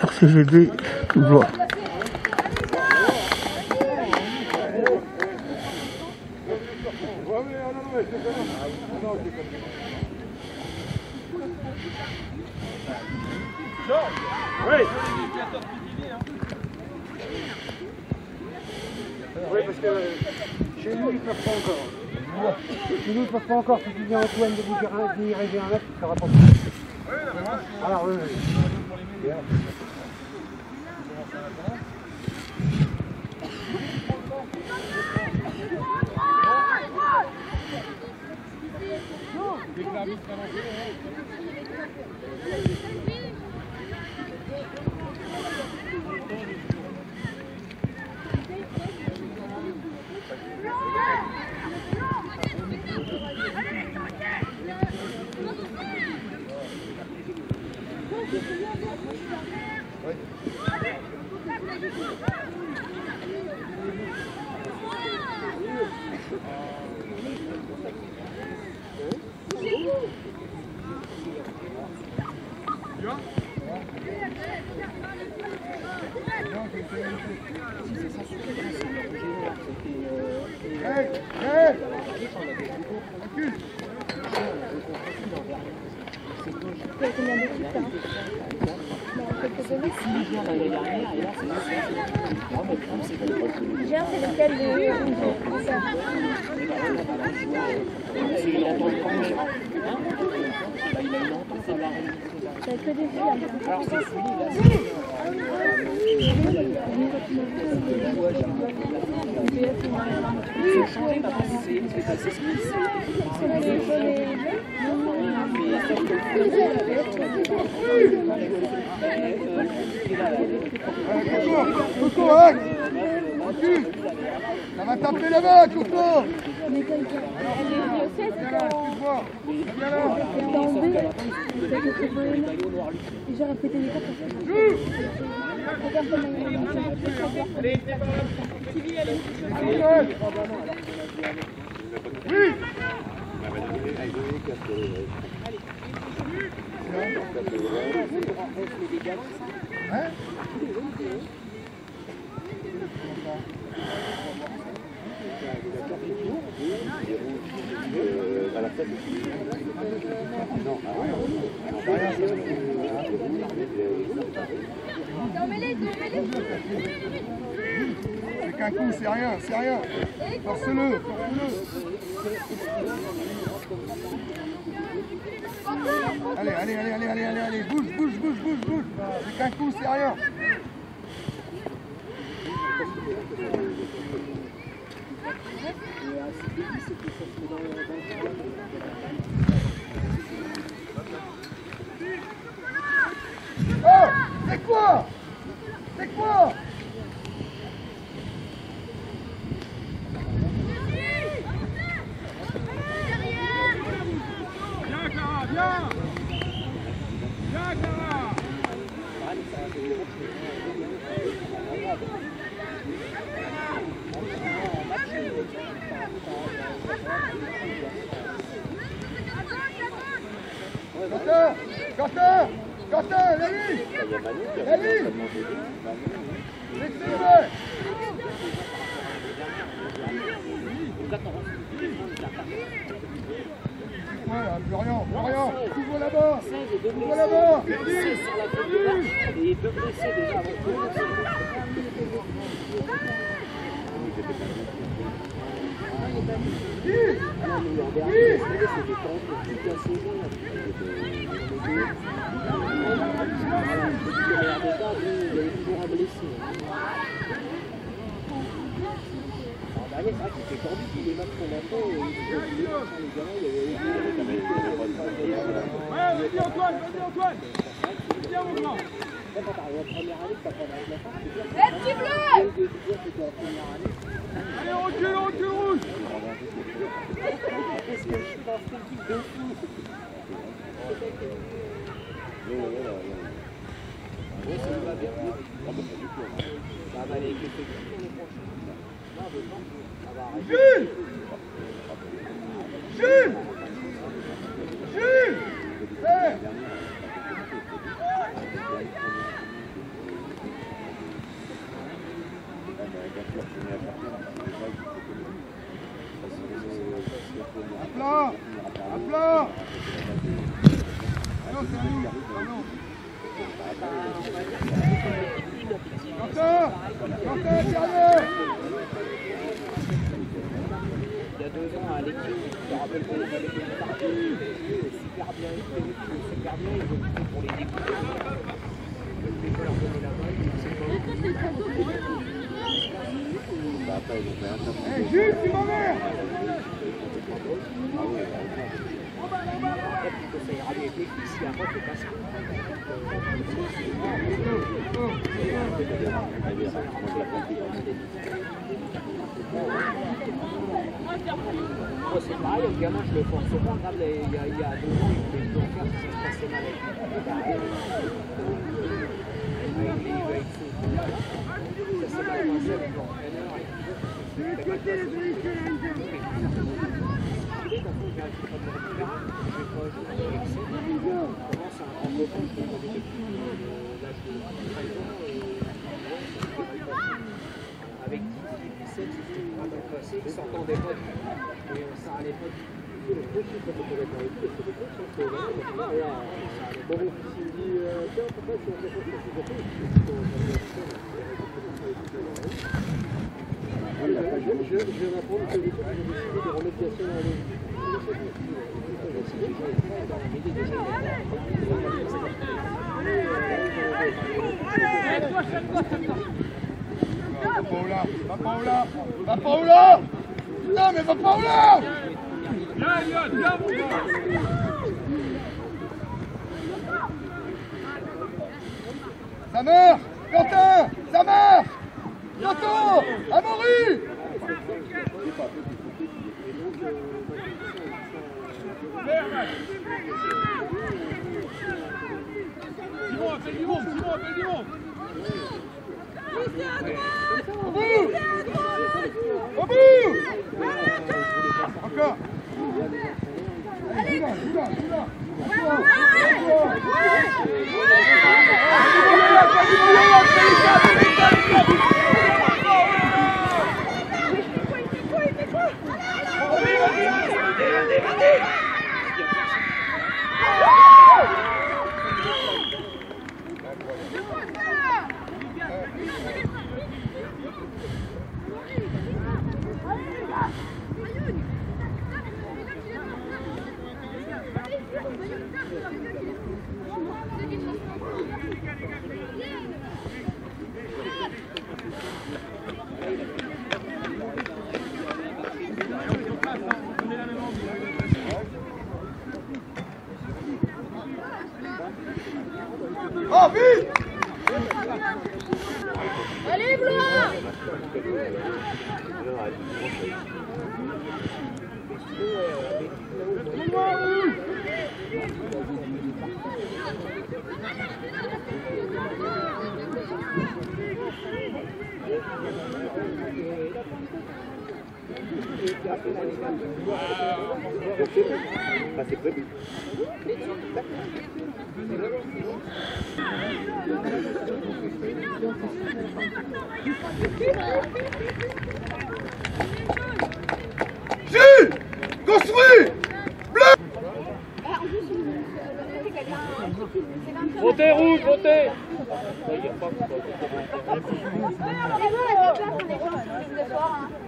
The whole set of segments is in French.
RCGD, voix. Oui Oui, parce que chez nous, ils ne peuvent pas encore. Ils ne peuvent pas encore. Si tu viens Antoine de de arriver un mètre, ça sera pas. Alors, oui, oui. Allez, Ouais. C'est Ça. va taper là-bas, Coco Viens là, excuse-moi Viens là J'ai répété les Oui Hein C'est coup, c'est rien, c'est rien. Force-le, force-le. Allez, allez, allez, allez, allez, allez, allez, bouge, bouge, bouge, bouge, bouge. C'est qu'un coup, c'est rien. Oh C'est quoi C'est quoi Viens Clara, viens Viens Clara Quentin Quentin Quentin, Lali Lali Laissez-le Ouais, là, Florian, Florian, ouvre là-bas Ouvre là-bas Et deux blessés déjà avant de Vite Vite Ouais, vas-y Antoine, vas-y Antoine Viens mon grand Allez, on recule, on recule rouge Jules Jules Jules Hé À plat À plat Allons, c'est à nous Allons Quentin Quentin, sérieux Il y a deux ans à l'équipe, je me rappelle pas, il avait fait une partie super bien écrite, super bien, ils ont tout pour les découper. Je vais leur donner la balle, c'est Hé, Jules, tu m'en mets Peut-être que ça ira mieux avec l'équipe si après tu passes. Moi c'est pareil, le gamin je le force pas, regarde les- il y a, il y a deux ans il voulait tout en faire si ça se passait mal avec lui. C'est pareil. Avec les- avec ses- Ça s'est mal passé avec l'entraîneur. et tout. Avec 17, c'était pas mal passé, ils s'entendaient pas du tout. Et ça allait pas du tout. Là Va pas Va pas Non mais va pas Ça meurt Quentin Ça meurt Bientôt Amaury Allez, joue là, Jules Construis Bleu Montez, rouge, montez Là, là, là, là,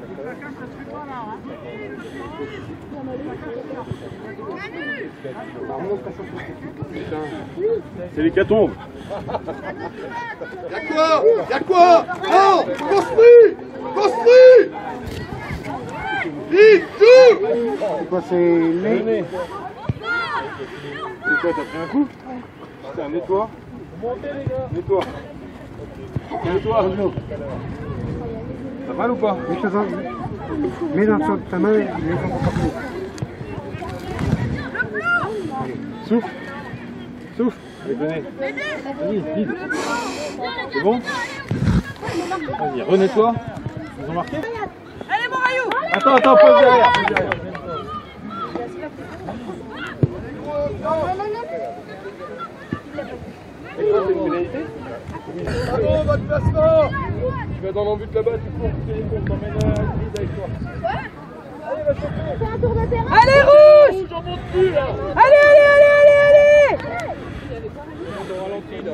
C'est l'hécatombe Y'a quoi? Y'a quoi? Non! Construis! Construis! Vite Joue C'est quoi, c'est né C'est quoi, t'as pris un coup? Putain, nettoie. Nettoie. Tiens-toi, Arnaud. Ça va mal ou pas? Mets, ta main- mets dans ta- ta main plus. Souffle. Souffle. Allez, venez. Vas-y. C'est bon Vas-y, renais-toi. Ils ont marqué Allez, mon Rayou Attends, attends, pose derrière. Pose derrière. C'est une pénalité Bravo, votre placement Tu vas dans l'embut là-bas, tu cours, tu t'emmènes avec toi. Fais un tour de terrain Allez, rouge J'en monte plus là Allez, allez, allez, allez, allez On ralentit là.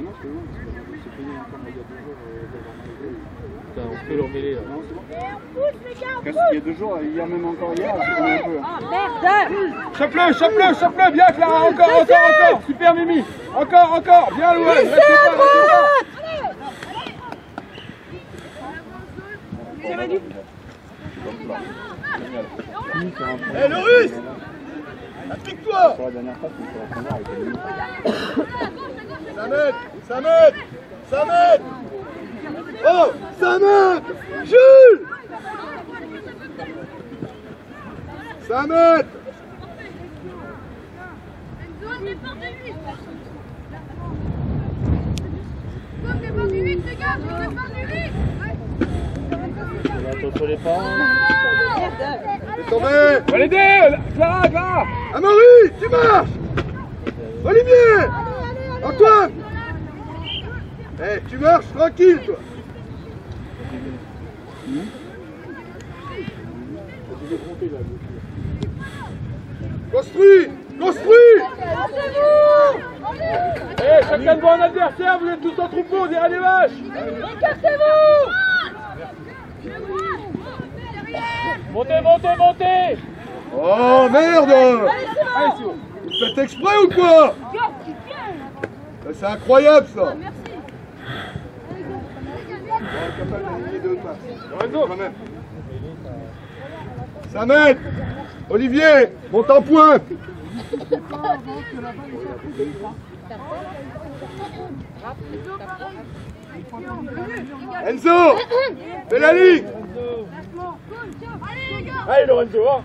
C'est Putain, on leur mêler là. Il y a deux jours, hier même encore hier, un peu. Merde. Chope-le, chope-le, chope-le, bien Clara, encore, encore, encore, super Mimi, encore, encore, bien Louane, restez pas, restez pas. Eh, Loris Applique-toi Pour la dernière fois, c'est pour la première avec le 5 mètres 5 mètres 5 mètres Oh 5 mètres Jules 5 mètres Zone départ de 8 Zone départ du 8, les gars, zone départ du 8 Attention les pas. Fais tomber On va l'aider, Clara, Clara Amaury, tu marches. Olivier Antoine. Eh, tu marches tranquille, toi. Construis Construis. Eh, chacun devant un adversaire, vous êtes tous en troupeau, on dirait des vaches Montez, montez, montez. Oh merde. Vous faites exprès ou quoi Ça, C'est incroyable ça. 5 mètres Olivier, monte en pointe Enzo Fais la Allez Lorenzo, hein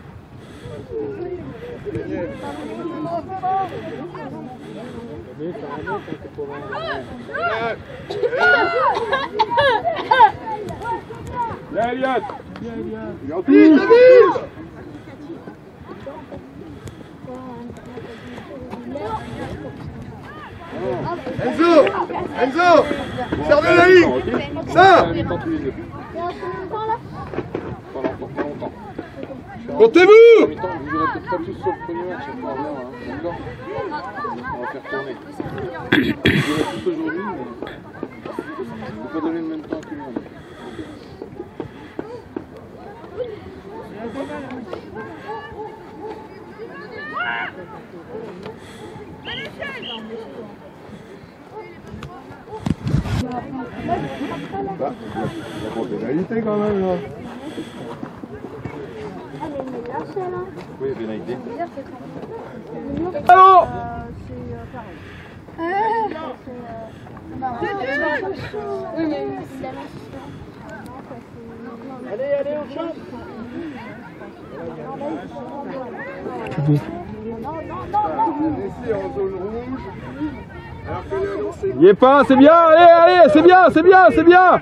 Enzo Enzo Servez la ligne Ça Comptez-vous hein. Bah, la quand même là Oui. Allô Allez, allez, on chante. Rouge alors qu'elle est pas, c'est bien, allez, allez, c'est bien, c'est bien, c'est bien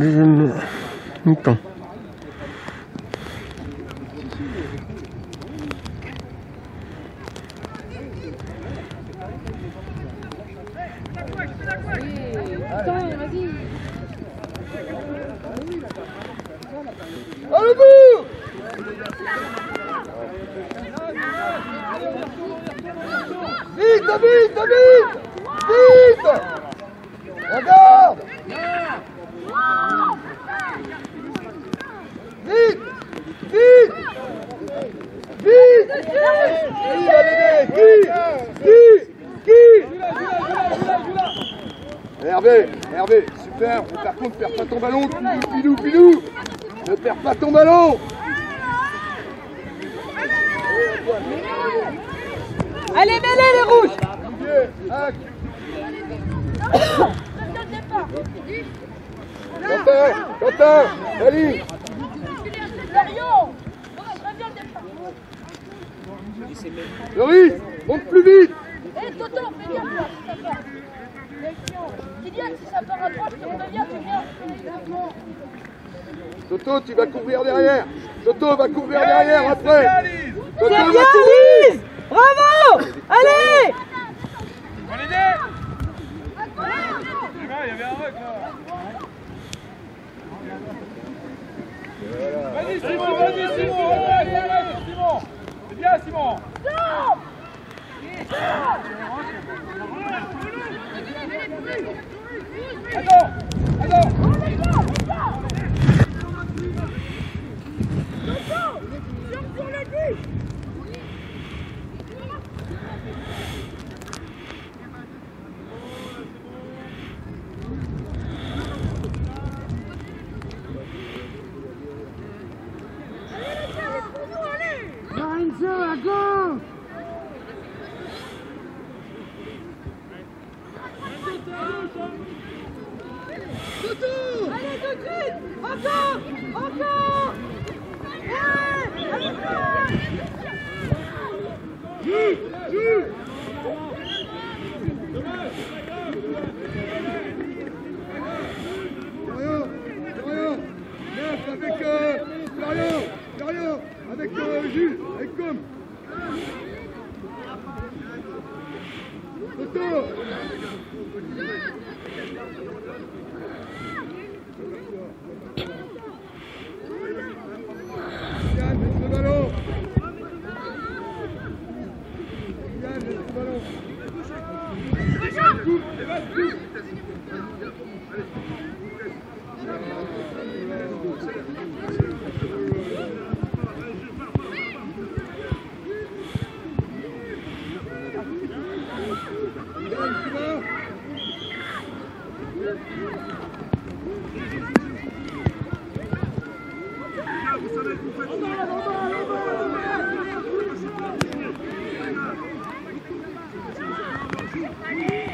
你你你懂。ballon On va couvrir derrière après. C'est bien, Lise Bravo Allez On l'aider Il y avait un rec là. Vas-y Simon, vas-y Simon, vas-y Simon. C'est bien Simon. Attends. Attends. Thank you.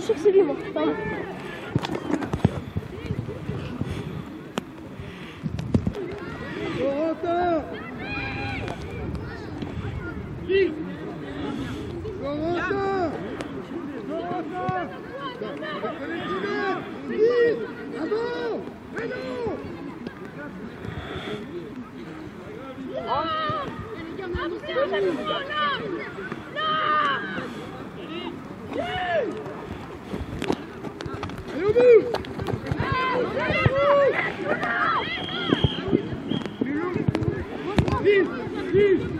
хороших Vite Vite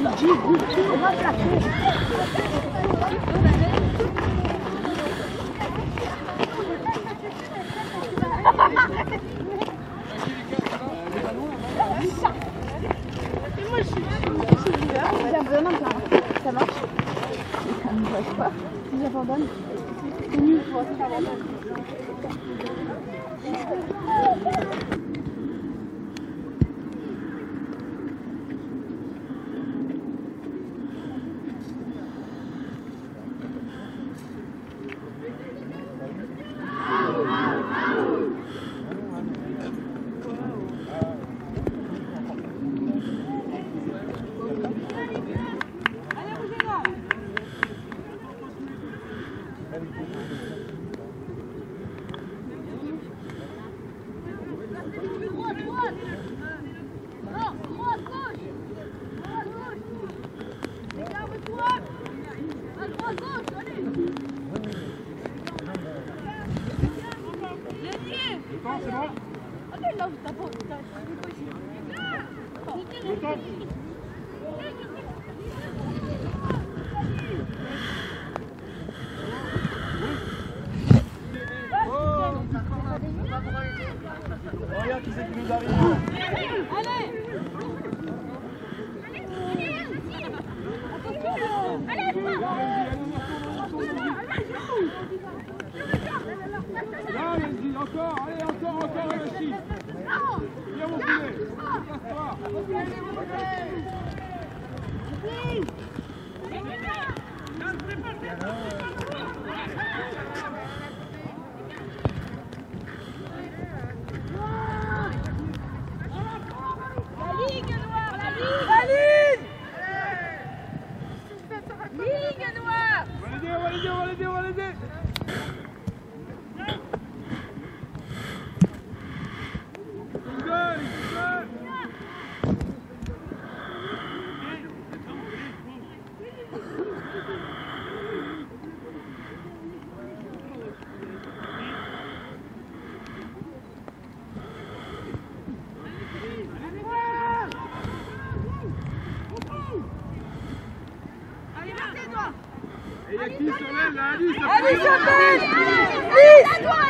mendigo, que não vai pra quê? Allez, fait- Chantal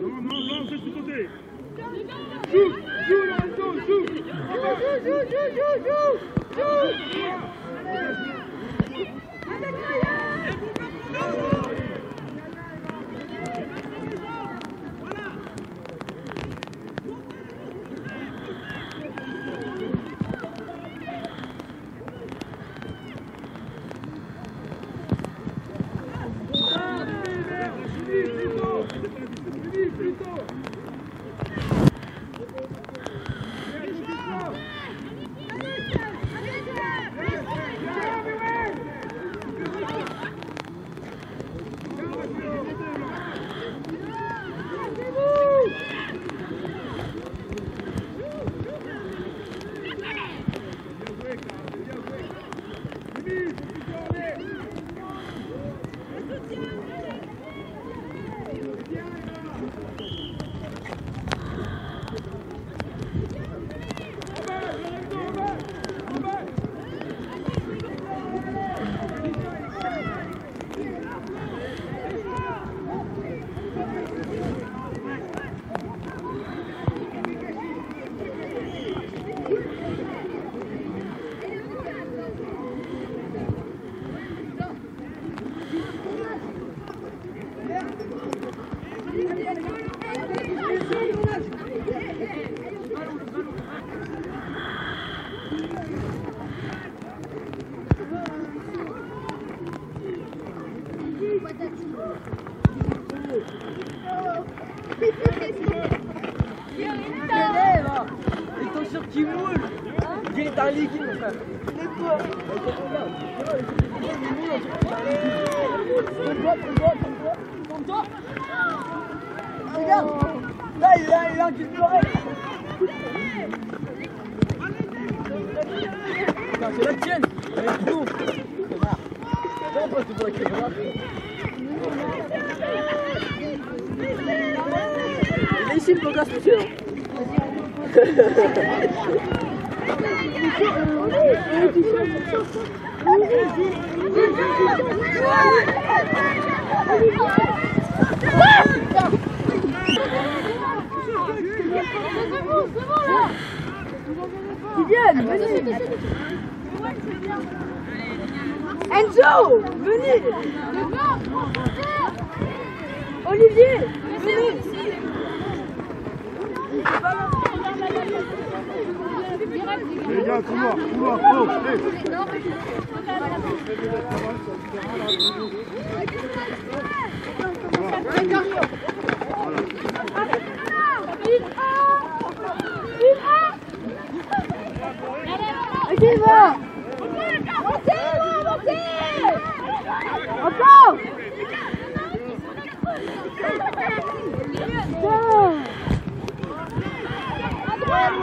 Non, non, non, c'est tout côté Joue, joue, joue Joue, joue, joue, joue, joue, joue Allez, Ils sont sur qui moule Il est un qui pleurait Putain, c'est la tienne Elle est trop Attends, pas, tu vois qu'il Il est ici le podcast, monsieur Enzo, venez. Olivier, venez Les gars, couloir, couloir, hey. Ok, va Montez, montez Encore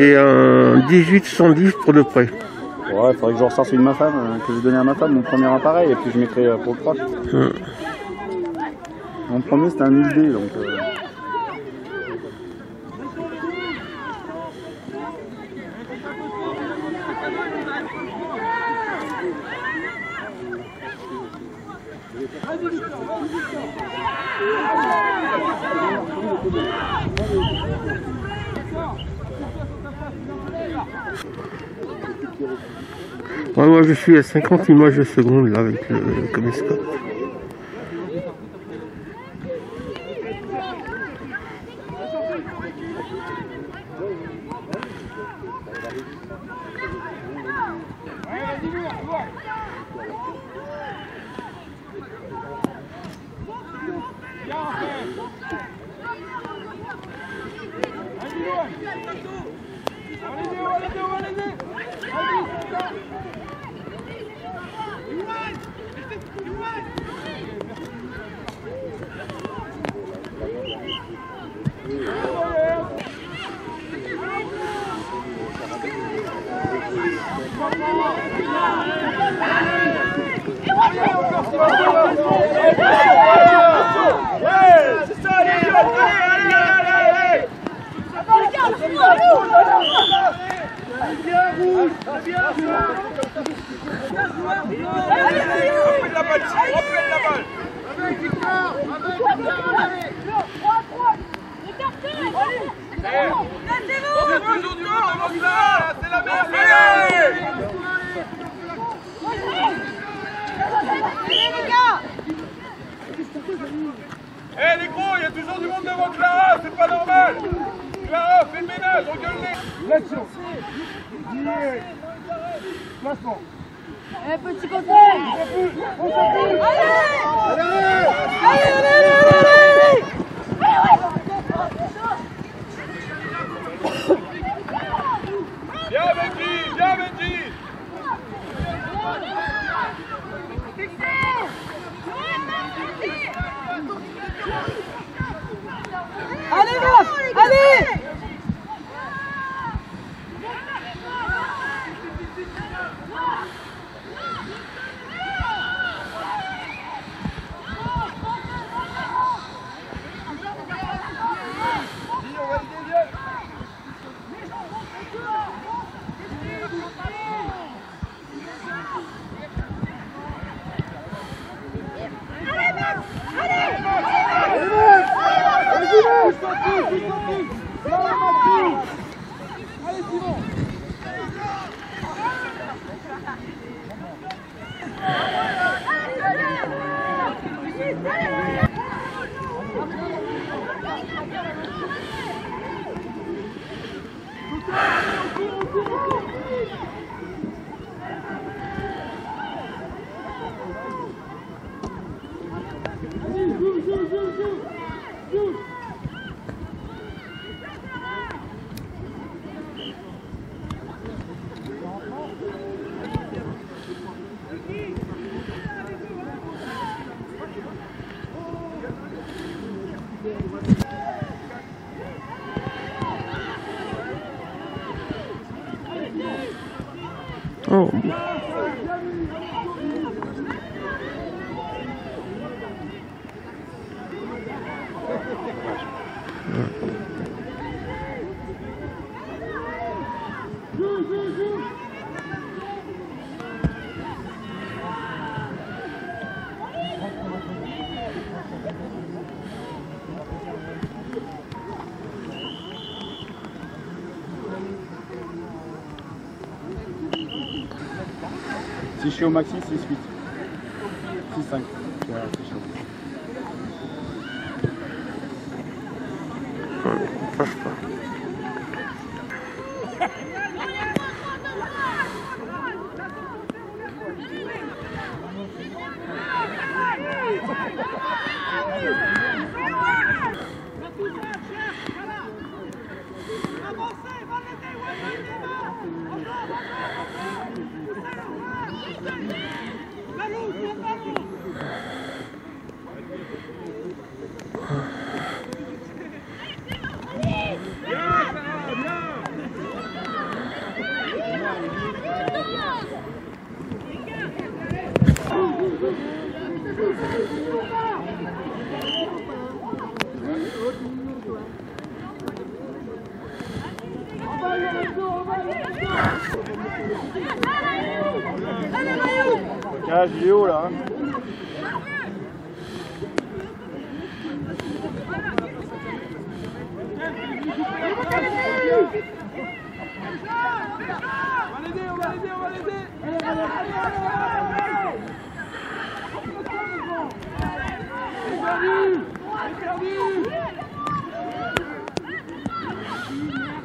Et un 18-110 pour le prêt. Ouais, Ouais, faudrait que je ressorte celui de ma femme, euh, que j'ai donné à ma femme, mon premier appareil, et puis je mettrai euh, pour le proche. Hum. Mon premier c'était un 1000D, donc... euh, Moi je suis à 50 images de seconde là avec le, le caméscope. Ouais, c'est ça, allez, allez, allez, allez, allez, allez Reprenez la balle ici, reprenez la balle C'est deux autres devant ça C'est la même Allez Eh les gros, il y a toujours du monde devant Clara, c'est pas normal Clara, fais le ménage, engueule-les L'action. Didier. Placement. Eh, petit côté Allez Allez, allez, Si je suis au maxi, 6-8. 6-5.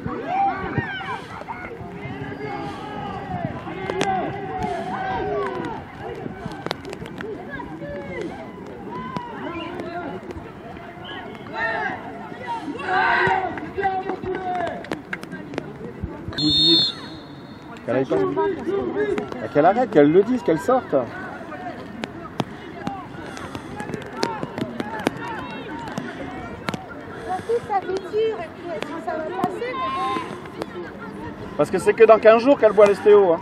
Perdu Qu'elle arrête, qu'elle le dise, qu'elle sorte. Parce que c'est que dans 15 jours qu'elle voit l'ostéo. Hein.